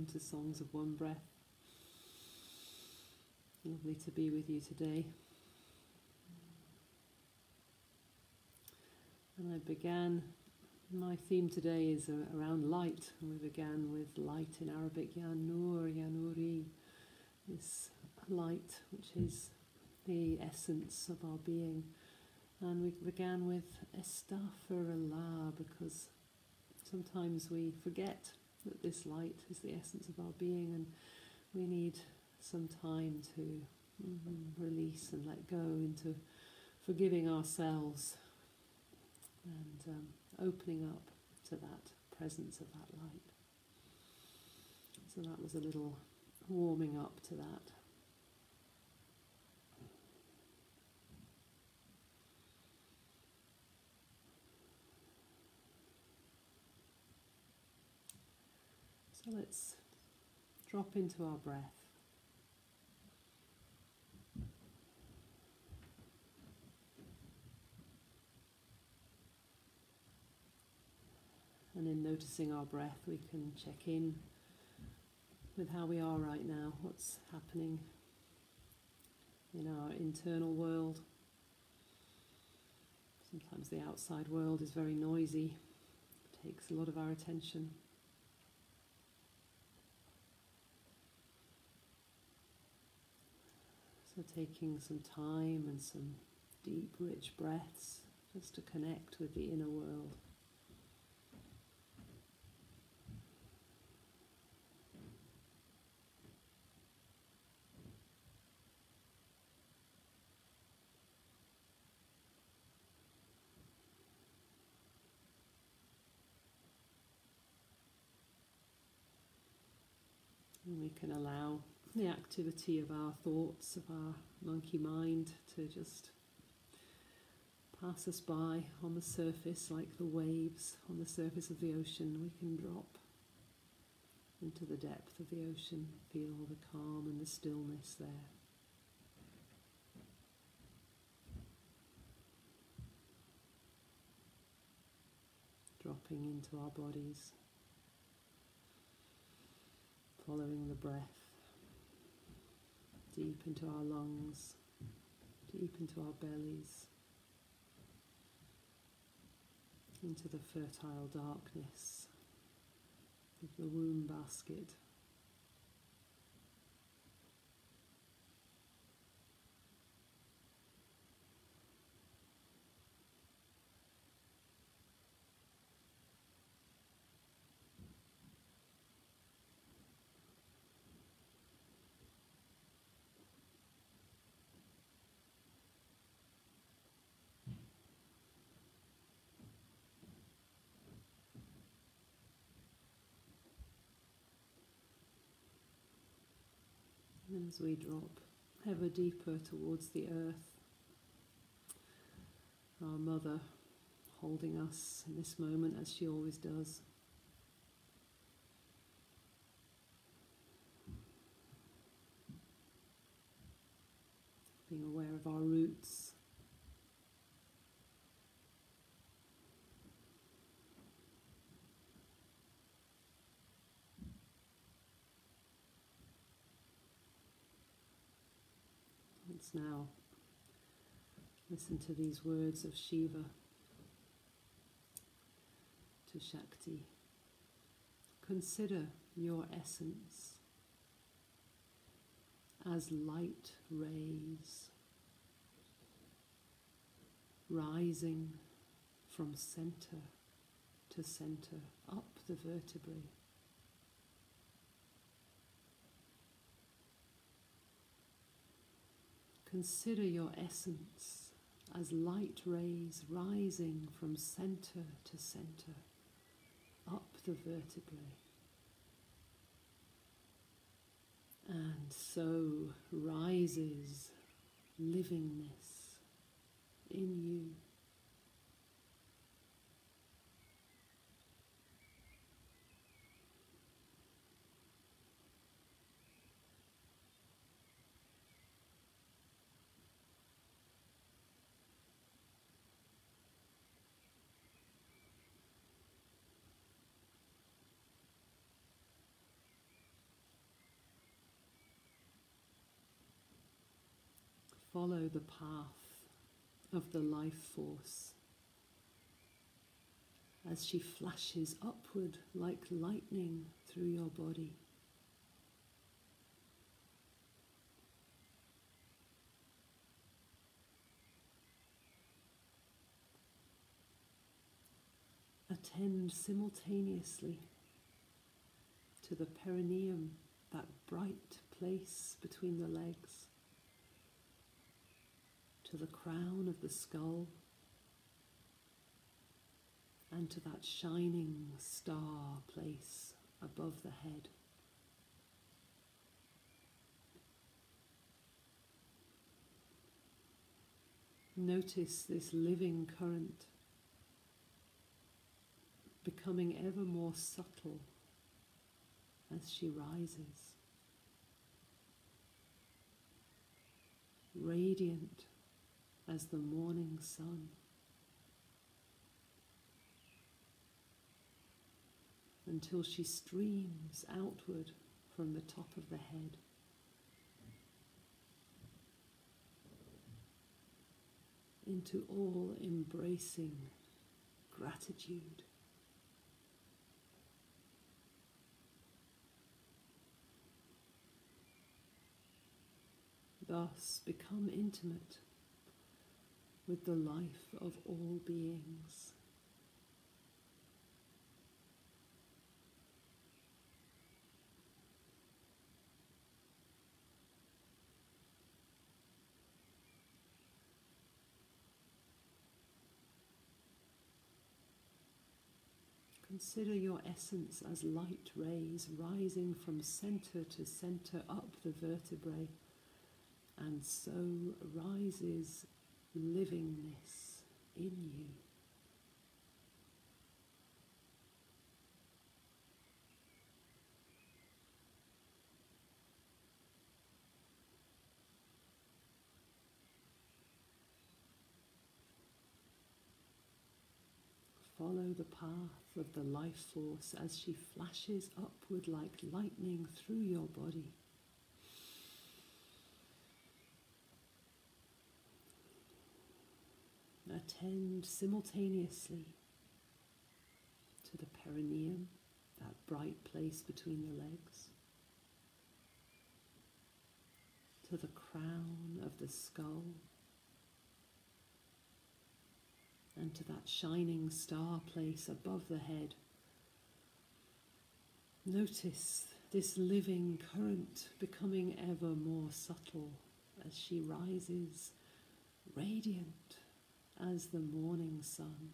Welcome to Songs of One Breath. Lovely to be with you today. And I began, my theme today is around light. We began with light in Arabic, Ya Nur, Ya Nuri, this light which is the essence of our being. And we began with Astaghfirullah because sometimes we forget that this light is the essence of our being and we need some time to mm-hmm, release and let go into forgiving ourselves and um, opening up to that presence of that light. So that was a little warming up to that. Let's drop into our breath. And in noticing our breath, we can check in with how we are right now, what's happening in our internal world. Sometimes the outside world is very noisy, takes a lot of our attention. Taking some time and some deep, rich breaths just to connect with the inner world. And we can allow the activity of our thoughts, of our monkey mind, to just pass us by on the surface like the waves on the surface of the ocean. We can drop into the depth of the ocean, feel the calm and the stillness there. Dropping into our bodies, following the breath deep into our lungs, deep into our bellies, into the fertile darkness of the womb basket. And as we drop ever deeper towards the earth, our mother holding us in this moment as she always does. Being aware of our roots. Now listen to these words of Shiva to Shakti. Consider your essence as light rays rising from center to center up the vertebrae. Consider your essence as light rays rising from center to center up the vertebrae. And so rises livingness in you. Follow the path of the life force as she flashes upward like lightning through your body. Attend simultaneously to the perineum, that bright place between the legs, to the crown of the skull, and to that shining star place above the head. Notice this living current becoming ever more subtle as she rises, radiant as the morning sun. Until she streams outward from the top of the head. Into all embracing gratitude. thus become intimate with the life of all beings. Consider your essence as light rays rising from center to center up the vertebrae and so rises livingness in you. Follow the path of the life force as she flashes upward like lightning through your body. Attend simultaneously to the perineum, that bright place between the legs, to the crown of the skull, and to that shining star place above the head. Notice this living current becoming ever more subtle as she rises, radiant as the morning sun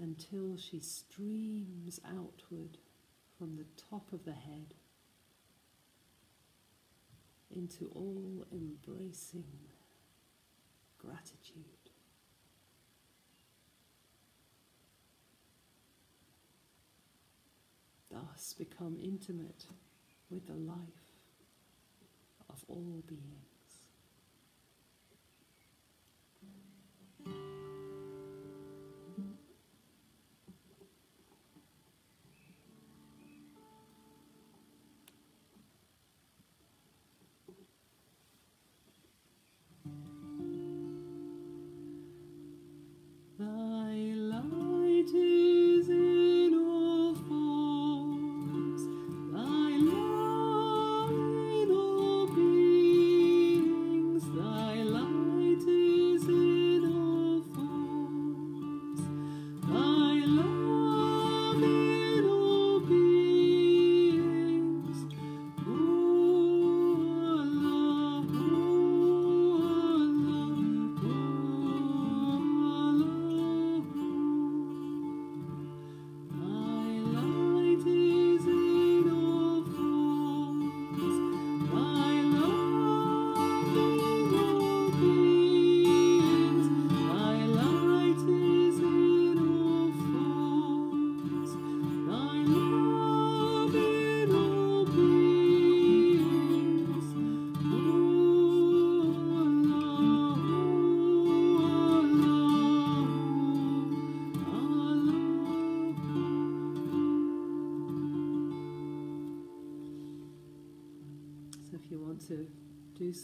until she streams outward from the top of the head into all embracing gratitude. Thus become intimate with the life of all beings. To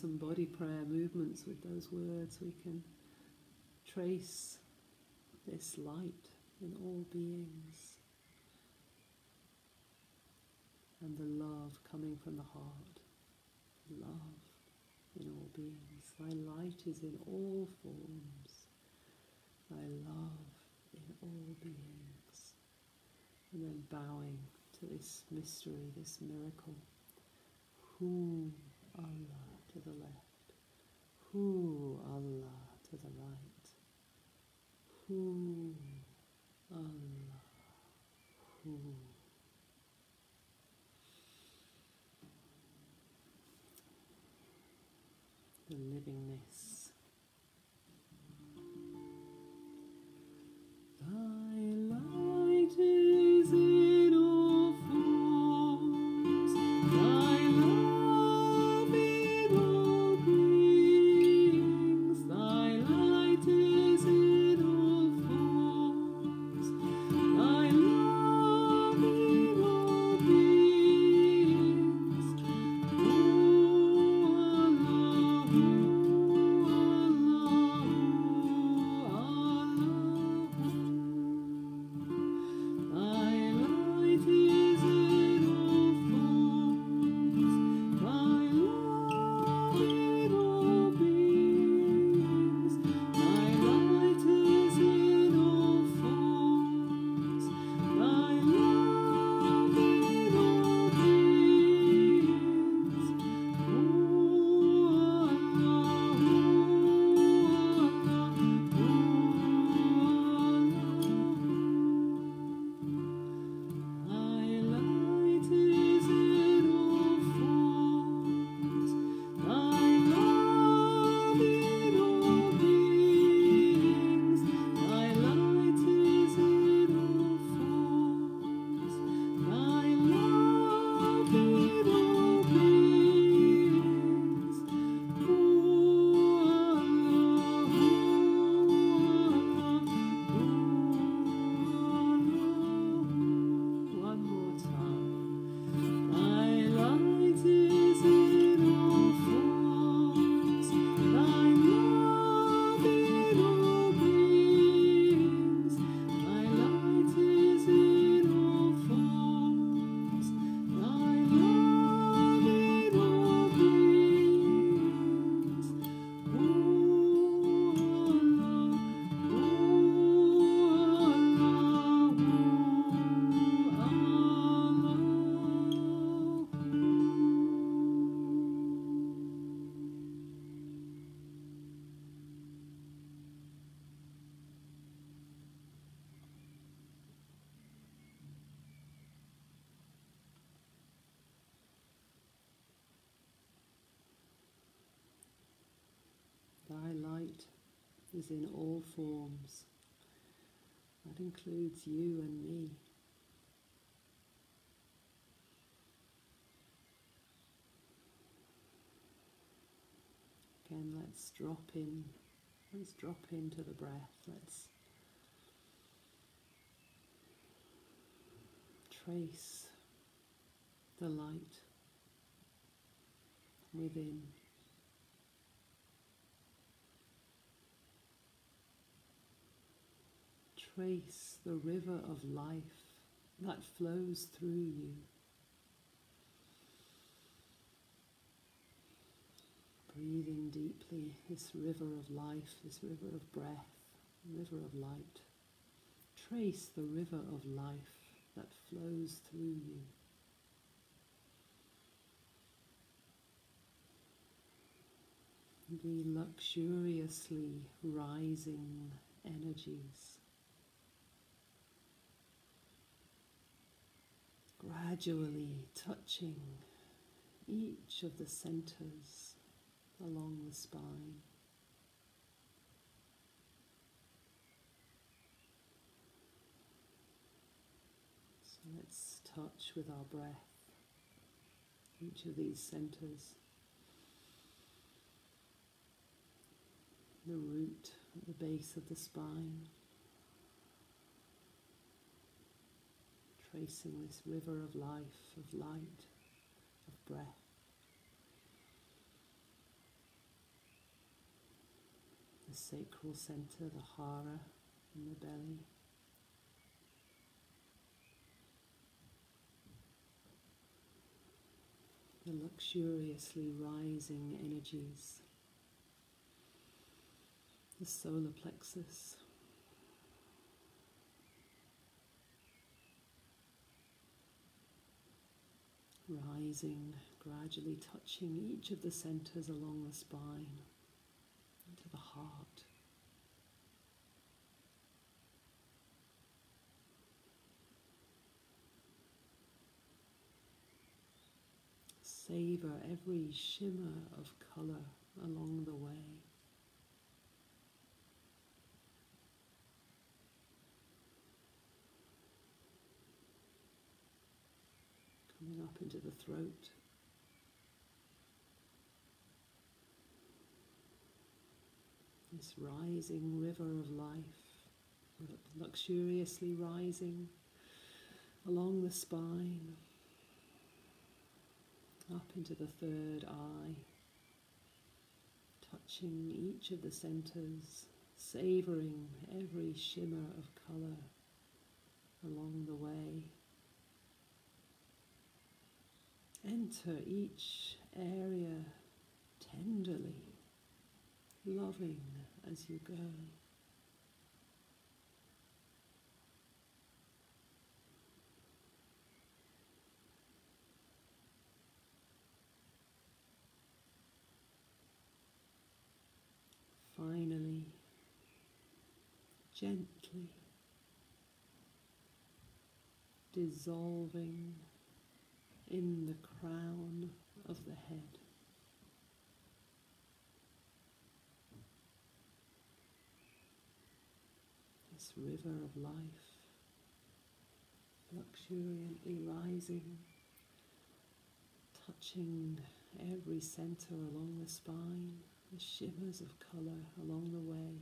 some body prayer movements with those words, we can trace this light in all beings and the love coming from the heart. Love in all beings. Thy light is in all forms. Thy love in all beings. And then bowing to this mystery, this miracle. Hu Allah to the left. Hu Allah to the right. Hu Allah. Hu. The livingness. Is in all forms. That includes you and me. Again, let's drop in. Let's drop into the breath. Let's trace the light within. Trace the river of life that flows through you. Breathing deeply this river of life, this river of breath, river of light. Trace the river of life that flows through you. The luxuriously rising energies. Gradually touching each of the centers along the spine. So let's touch with our breath each of these centers. The root at the base of the spine. tracing this river of life, of light, of breath. The sacral center, the hara in the belly. The luxuriously rising energies, the solar plexus, Rising, gradually touching each of the centers along the spine into the heart. Savor every shimmer of colour along the way. Coming up into the throat. This rising river of life, luxuriously rising along the spine, up into the third eye, touching each of the centers, savoring every shimmer of color along the way. Enter each area tenderly, loving as you go. Finally, gently dissolving in the crown of the head. This river of life, luxuriantly rising, touching every center along the spine, the shimmers of color along the way.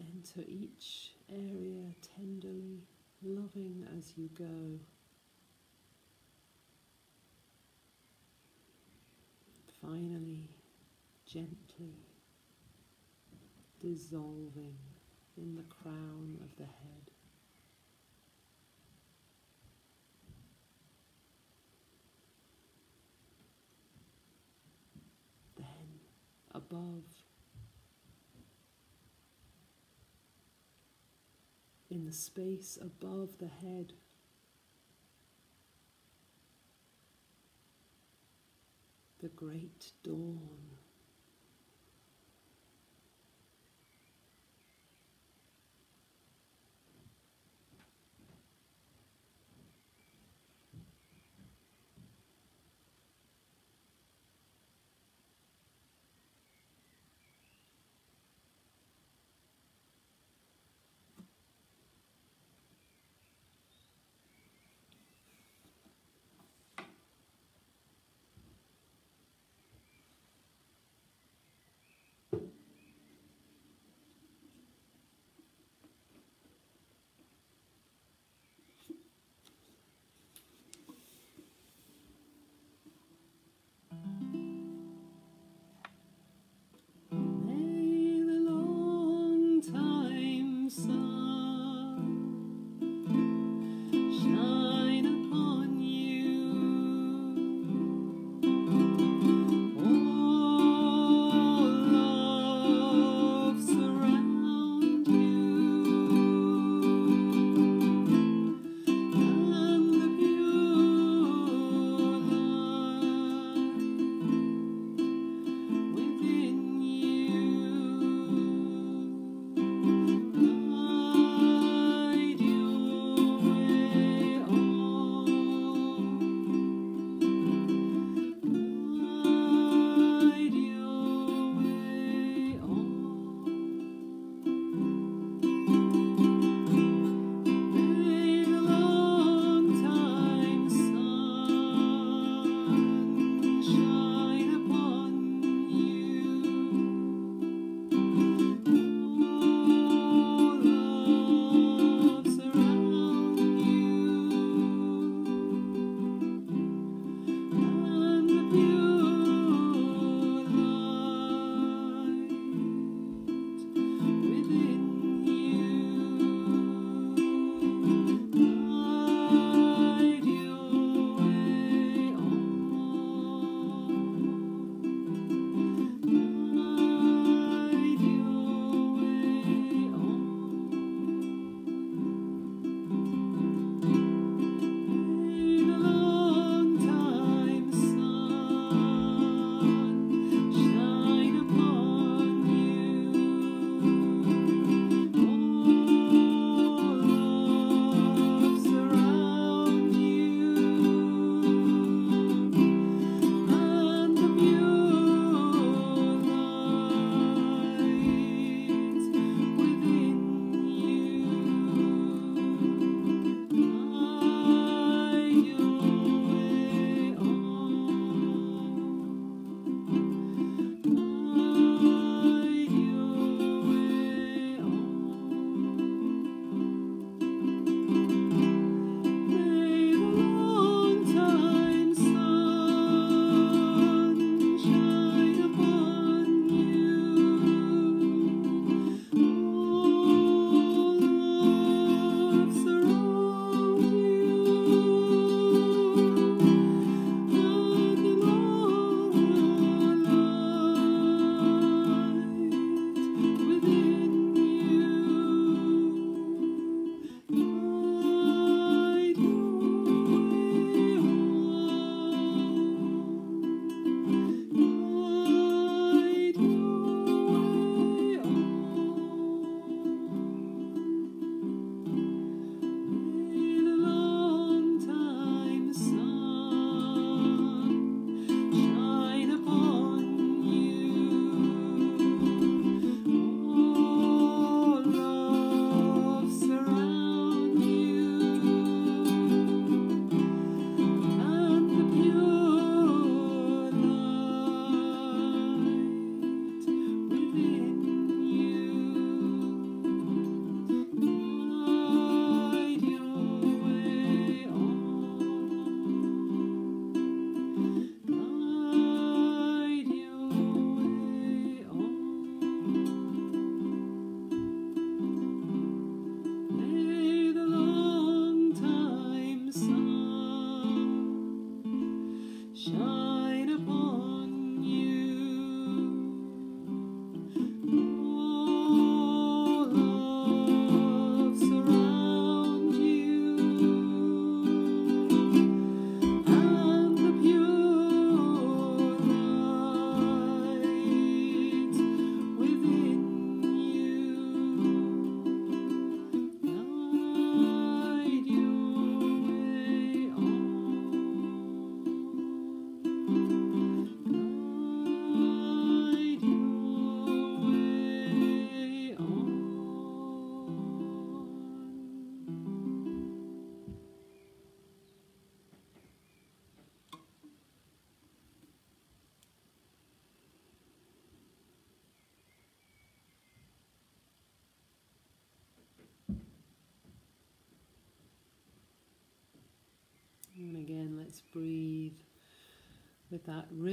Enter each area tenderly, loving as you go. Finally, gently dissolving in the crown of the head. Then, above in the space above the head. The great dawn.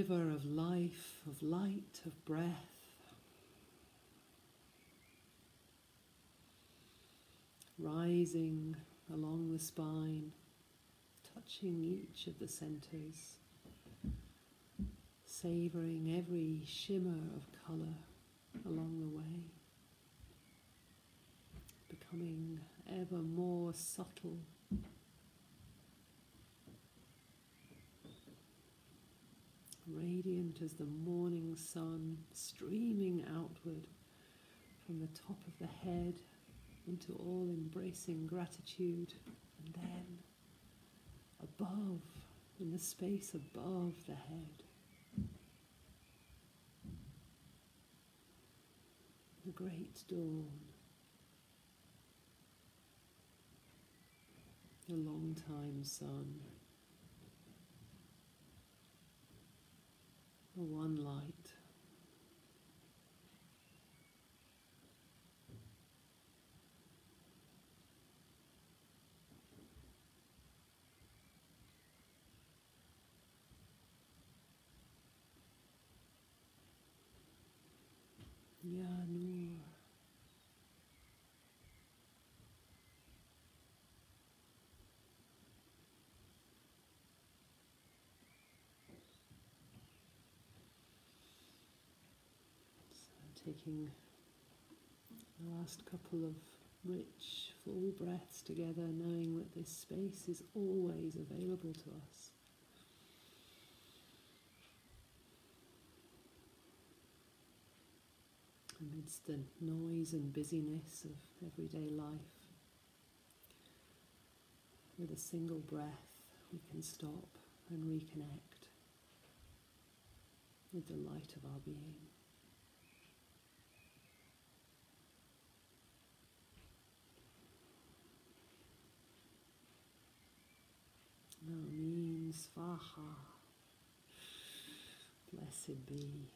River of life, of light, of breath. Rising along the spine, touching each of the centers, savoring every shimmer of colour along the way, becoming ever more subtle as the morning sun, streaming outward from the top of the head into all embracing gratitude, and then above, in the space above the head. The great dawn, the long time sun. One light. Ya Nur. Taking the last couple of rich, full breaths together, knowing that this space is always available to us. Amidst the noise and busyness of everyday life, with a single breath, we can stop and reconnect with the light of our being. Amin Svaha. Blessed be.